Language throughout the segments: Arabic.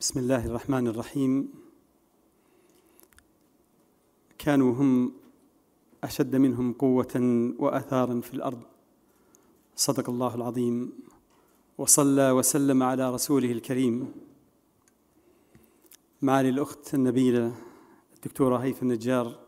بسم الله الرحمن الرحيم. كانوا هم أشد منهم قوة وأثارا في الأرض. صدق الله العظيم. وصلى وسلم على رسوله الكريم. معالي الاخت النبيلة الدكتورة هيثم النجار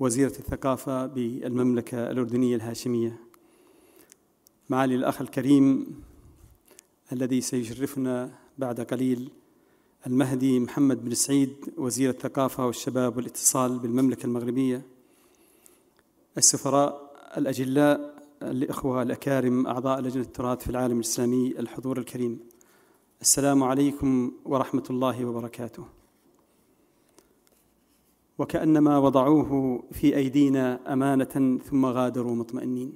وزيرة الثقافة بالمملكة الأردنية الهاشمية. معالي الاخ الكريم الذي سيشرفنا بعد قليل المهدي محمد بن سعيد وزير الثقافة والشباب والاتصال بالمملكة المغربية. السفراء الأجلاء الإخوة الأكارم أعضاء لجنة التراث في العالم الإسلامي الحضور الكريم. السلام عليكم ورحمة الله وبركاته. وكأنما وضعوه في أيدينا أمانة ثم غادروا مطمئنين.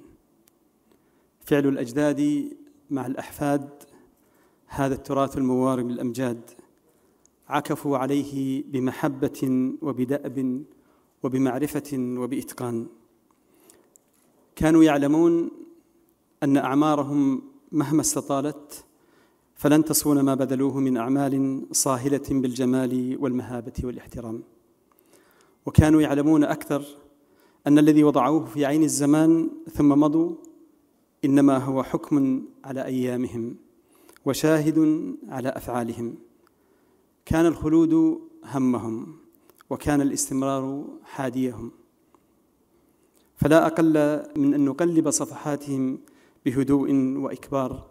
فعل الأجداد مع الأحفاد هذا التراث الموارب الأمجاد عكفوا عليه بمحبة وبدأب وبمعرفة وبإتقان. كانوا يعلمون أن أعمارهم مهما استطالت فلن تصون ما بذلوه من أعمال صاهلة بالجمال والمهابة والاحترام. وكانوا يعلمون أكثر أن الذي وضعوه في عين الزمان ثم مضوا إنما هو حكم على أيامهم وشاهد على أفعالهم. كان الخلود همهم وكان الاستمرار حاديهم. فلا أقل من أن نقلب صفحاتهم بهدوء وإكبار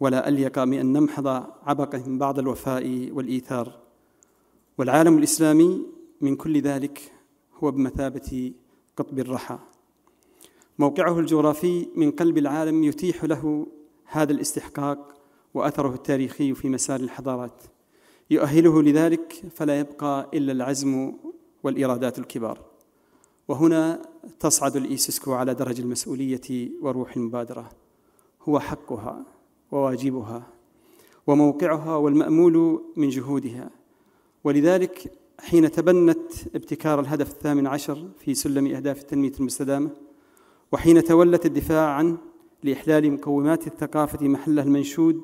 ولا أليق من ان نمحض عبقهم بعض الوفاء والإيثار. والعالم الإسلامي من كل ذلك هو بمثابة قطب الرحى. موقعه الجغرافي من قلب العالم يتيح له هذا الاستحقاق وأثره التاريخي في مسار الحضارات. يؤهله لذلك فلا يبقى إلا العزم والإرادات الكبار. وهنا تصعد الايسسكو على درج المسؤولية وروح المبادره هو حقها وواجبها وموقعها والمأمول من جهودها. ولذلك حين تبنت ابتكار الهدف الثامن عشر في سلم أهداف التنمية المستدامة وحين تولت الدفاع عنه لإحلال مقومات الثقافة محلها المنشود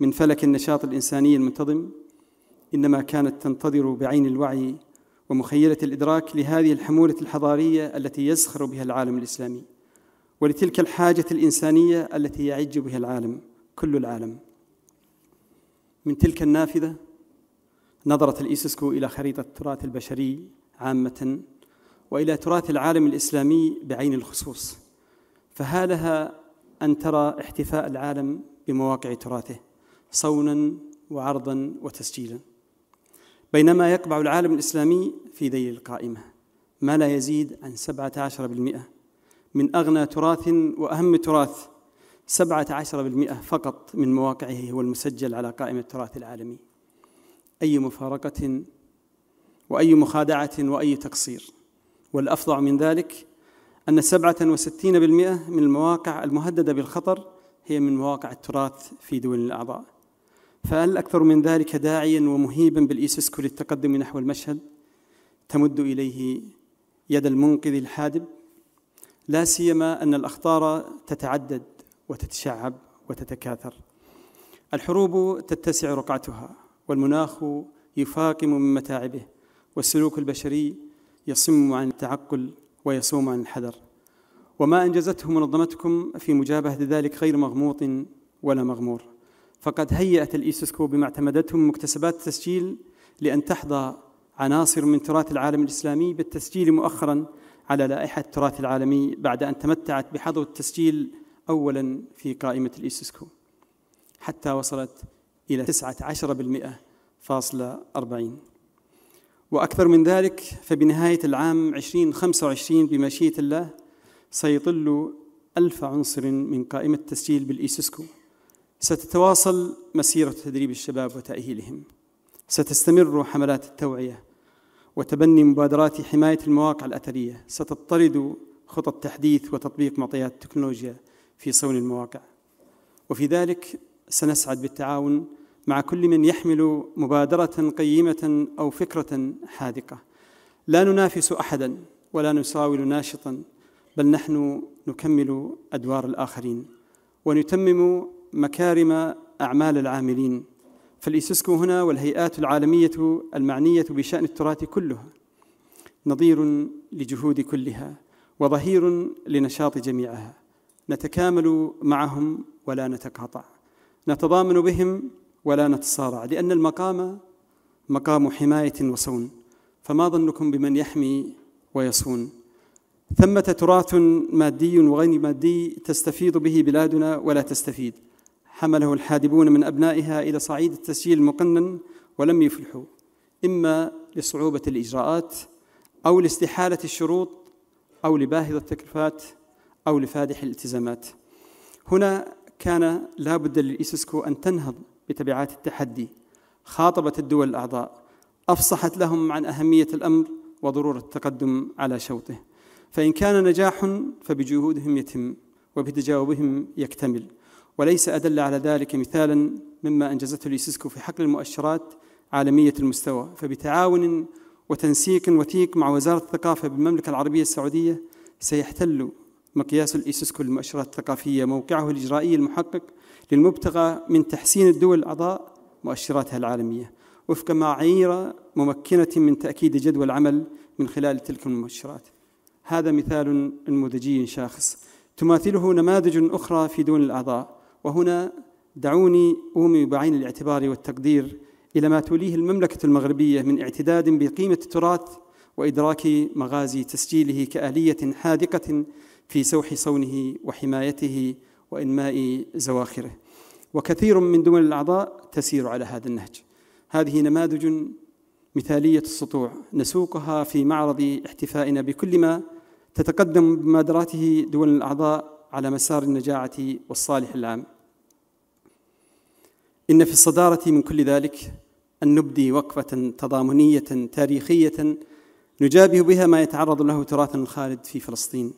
من فلك النشاط الإنساني المنتظم إنما كانت تنتظر بعين الوعي ومخيلة الإدراك لهذه الحمولة الحضارية التي يزخر بها العالم الإسلامي ولتلك الحاجة الإنسانية التي يعج بها العالم كل العالم. من تلك النافذة نظرت الإيسسكو إلى خريطة التراث البشري عامة وإلى تراث العالم الإسلامي بعين الخصوص فهالها أن ترى احتفاء العالم بمواقع تراثه صونا وعرضا وتسجيلا. بينما يقبع العالم الإسلامي في ذيل القائمة. ما لا يزيد عن 17% من أغنى تراث وأهم تراث 17% فقط من مواقعه هو المسجل على قائمة التراث العالمي. أي مفارقة وأي مخادعة وأي تقصير. والأفظع من ذلك أن 67% من المواقع المهددة بالخطر هي من مواقع التراث في دول الأعضاء. فهل أكثر من ذلك داعيا ومهيبا بالإيسسكو للتقدم نحو المشهد؟ تمد إليه يد المنقذ الحادب؟ لا سيما أن الأخطار تتعدد وتتشعب وتتكاثر. الحروب تتسع رقعتها والمناخ يفاقم من متاعبه والسلوك البشري يصم عن التعقل ويصوم عن الحذر. وما أنجزته منظمتكم في مجابهة ذلك غير مغموط ولا مغمور. فقد هيأت الإيسوسكو بما اعتمدته من مكتسبات التسجيل لأن تحظى عناصر من تراث العالم الإسلامي بالتسجيل مؤخرا على لائحة التراث العالمي بعد أن تمتعت بحظوة التسجيل أولا في قائمة الإيسيسكو حتى وصلت إلى 19% فاصلة أربعين. وأكثر من ذلك فبنهاية العام 2025 بمشيئة الله سيطل ألف عنصر من قائمة التسجيل بالإيسيسكو ستتواصل مسيرة تدريب الشباب وتأهيلهم. ستستمر حملات التوعية وتبني مبادرات حماية المواقع الأثرية. ستضطرد خطط تحديث وتطبيق معطيات التكنولوجيا في صون المواقع. وفي ذلك سنسعد بالتعاون مع كل من يحمل مبادرة قيمة أو فكرة حاذقة لا ننافس أحدا ولا نساول ناشطا بل نحن نكمل أدوار الآخرين ونتمم مكارم أعمال العاملين. فالإيسوسكو هنا والهيئات العالمية المعنية بشأن التراث كلها نظير لجهود كلها وظهير لنشاط جميعها. نتكامل معهم ولا نتقاطع. نتضامن بهم ولا نتصارع لأن المقام مقام حماية وصون. فما ظنكم بمن يحمي ويصون؟ ثمة تراث مادي وغير مادي تستفيض به بلادنا ولا تستفيد. حمله الحادبون من أبنائها إلى صعيد التسجيل المقنن ولم يفلحوا إما لصعوبة الإجراءات أو لاستحالة الشروط أو لباهظ التكلفات أو لفادح الالتزامات. هنا كان لا بد للإيسسكو أن تنهض بتبعات التحدي خاطبت الدول الأعضاء أفصحت لهم عن أهمية الأمر وضرورة التقدم على شوطه. فإن كان نجاح فبجهودهم يتم وبتجاوبهم يكتمل. وليس أدل على ذلك مثالا مما أنجزته اليسسكو في حقل المؤشرات عالمية المستوى. فبتعاون وتنسيق وثيق مع وزارة الثقافة بالمملكة العربية السعودية سيحتل مقياس الإيسسكو للمؤشرات الثقافية موقعه الإجرائي المحقق للمبتغى من تحسين الدول الأعضاء مؤشراتها العالمية. وفق معايير ممكنة من تأكيد جدوى العمل من خلال تلك المؤشرات. هذا مثال نموذجي شاخص. تماثله نماذج أخرى في دول الأعضاء. وهنا دعوني أومي بعين الاعتبار والتقدير إلى ما توليه المملكة المغربية من اعتداد بقيمة التراث وإدراك مغازي تسجيله كآلية حاذقة في سوح صونه وحمايته وإنماء زواخره. وكثير من دول الأعضاء تسير على هذا النهج. هذه نماذج مثالية السطوع. نسوقها في معرض احتفائنا بكل ما تتقدم بمبادراته دول الأعضاء على مسار النجاعة والصالح العام. إن في الصدارة من كل ذلك أن نبدي وقفة تضامنية تاريخية نجابه بها ما يتعرض له تراثنا الخالد في فلسطين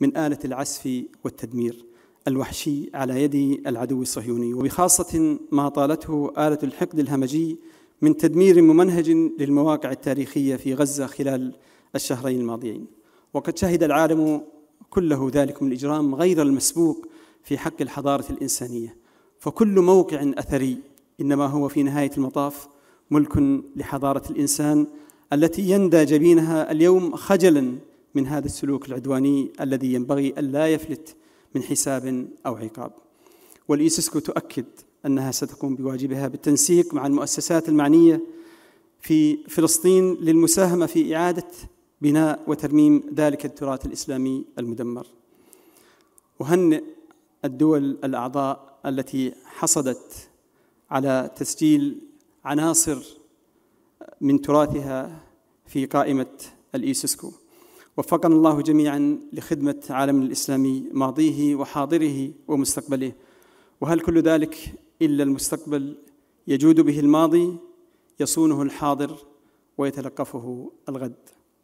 من آلة العسف والتدمير الوحشي على يد العدو الصهيوني. وبخاصة ما طالته آلة الحقد الهمجي من تدمير ممنهج للمواقع التاريخية في غزة خلال الشهرين الماضيين. وقد شهد العالم كله ذلك من الإجرام غير المسبوق في حق الحضارة الإنسانية. فكل موقع أثري إنما هو في نهاية المطاف ملك لحضارة الإنسان التي يندى جبينها اليوم خجلا من هذا السلوك العدواني الذي ينبغي ألا يفلت من حساب أو عقاب. والإيسسكو تؤكد أنها ستقوم بواجبها بالتنسيق مع المؤسسات المعنية في فلسطين للمساهمة في إعادة بناء وترميم ذلك التراث الإسلامي المدمر. أهنئ الدول الأعضاء التي حصدت على تسجيل عناصر من تراثها في قائمة الإيسسكو وفقنا الله جميعا لخدمة عالم الإسلامي ماضيه وحاضره ومستقبله. وهل كل ذلك إلا المستقبل يجود به الماضي يصونه الحاضر ويتلقفه الغد؟